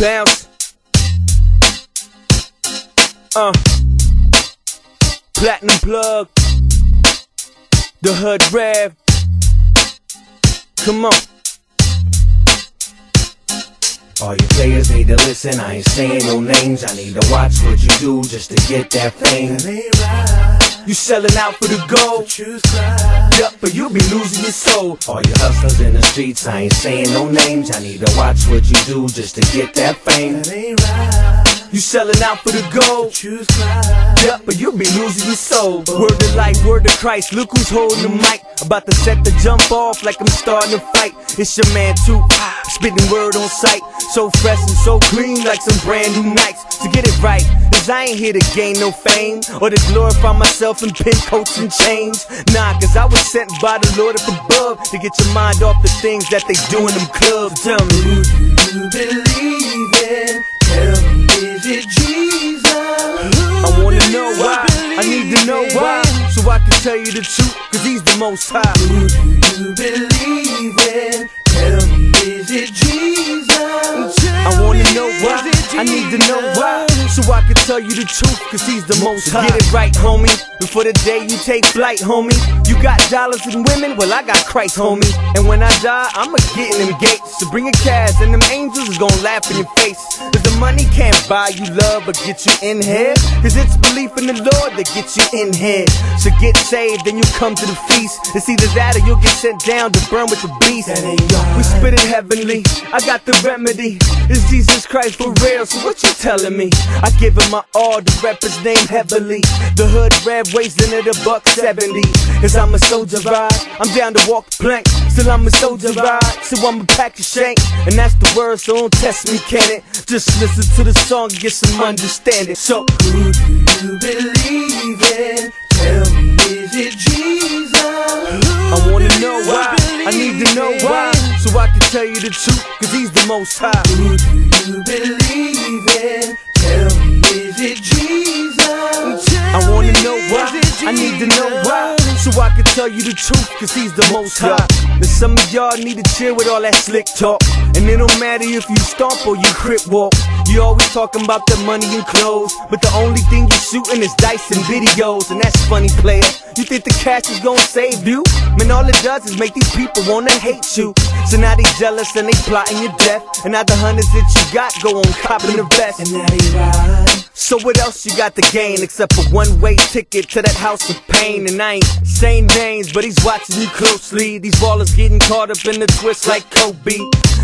bounce. Uh, platinum plug, the hood rev. Come on. All you players need to listen, I ain't saying no names. I need to watch what you do just to get that fame. You selling out for the gold. Yup, but you be losing your soul. All you hustlers in the streets, I ain't saying no names. I need to watch what you do just to get that fame. That ain't right. You selling out for the gold. Yup, but you be losing your soul. Word to life, word to Christ. Look who's holding the mic. About to set the jump off like I'm starting to fight. It's your man too. Spitting word on sight. So fresh and so clean like some brand new nights. To get it right, cause I ain't here to gain no fame. Or to glorify myself in pin coats and chains. Nah, cause I was sent by the Lord up above. To get your mind off the things that they do in them clubs. Tell me who you believe in? Tell me, is it Jesus? I wanna know why. I need to know why. So I can tell you the truth, cause he's the most high. Who do you believe in? Tell me, is it Jesus? I wanna know why. I need to know why. So I can tell you the truth, cause he's the most high. Get it right, homie. Before the day you take flight, homie. You got dollars and women, well, I got Christ, homie. And when I die, I'ma get in them gates. So bring a cash, and them angels is gonna laugh in your face. Cause the money can't buy you love, but get you in here. Cause it's belief in the Lord that gets you in here. So get saved, then you come to the feast. It's either that or you'll get sent down to burn with the beast. We spit it heavenly, I got the remedy. It's Jesus Christ for real, so what you telling me? I give him my all the rappers name heavily. The hood rev wasting at a buck 70. Cause I'm a soldier ride, I'm down to walk the plank. Still I'm a soldier ride, so I'ma pack a shank. And that's the word, so don't test me, can it? Just listen to the song and get some understanding. So, who do you believe in? Tell me, is it Jesus? I wanna know why. I need to know why. So I can tell you the truth, cause he's the most high. Who do you believe I need to know why. So I can tell you the truth, cause he's the most high. Now some of y'all need to chill with all that slick talk. And it don't matter if you stomp or you crip walk. You always talking about the money and clothes. But the only thing you shooting is dice and videos. And that's funny, player. You think the cash is gonna save you? Man, all it does is make these people wanna hate you. So now they jealous and they plotting your death. And now the hundreds that you got go on copping the best. And now they ride. So what else you got to gain except a one-way ticket to that house of pain? And I ain't saying names, but he's watching you closely. These ballers getting caught up in the twist like Kobe.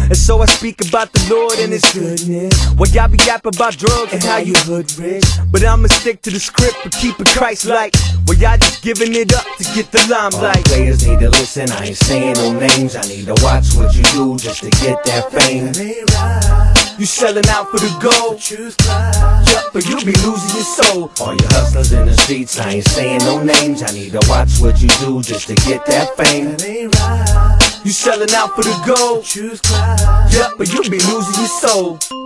And so I speak about the Lord and His goodness. Well, y'all be yap about drugs and how you hood rich. But I'ma stick to the script and keep it Christ-like. Well, y'all just giving it up to get the limelight. All players need to listen, I ain't saying no names. I need to watch what you do just to get that fame. You selling out for the gold. Yup, but you be losing your soul. All you hustlers in the streets, I ain't saying no names. I need to watch what you do just to get that fame. You selling out for the gold. Choose. Yup, but you'll be losing your soul.